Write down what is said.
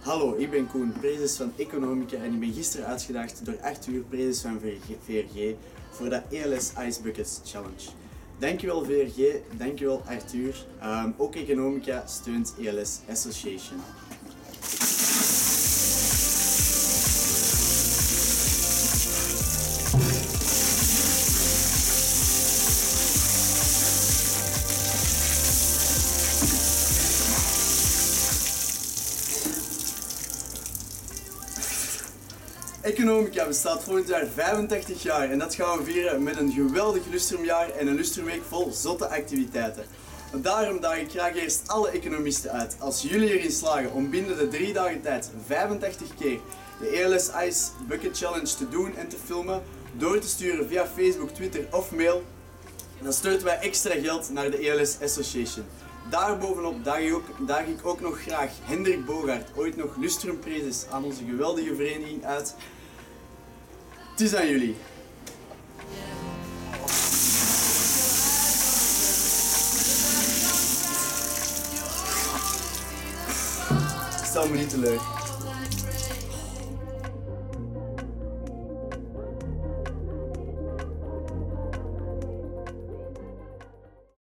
Hallo, ik ben Koen, prezes van Economica en ik ben gisteren uitgedaagd door Arthur, prezes van VRG, voor de ELS Ice Buckets Challenge. Dankjewel VRG, dankjewel Arthur. Um, ook Economica steunt ELS Association. Economica bestaat volgend jaar 85 jaar en dat gaan we vieren met een geweldig lustrumjaar en een lustrumweek vol zotte activiteiten. Daarom daag ik graag eerst alle economisten uit. Als jullie erin slagen om binnen de drie dagen tijd 85 keer de ELS Ice Bucket Challenge te doen en te filmen, door te sturen via Facebook, Twitter of mail, dan sturen wij extra geld naar de ELS Association. Daarbovenop daag ik, ook, ik ook nog graag Hendrik Bogaert, ooit nog Lustrumprezes, aan onze geweldige vereniging uit. Het is aan jullie. Stel me niet teleur.